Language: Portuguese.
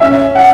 Música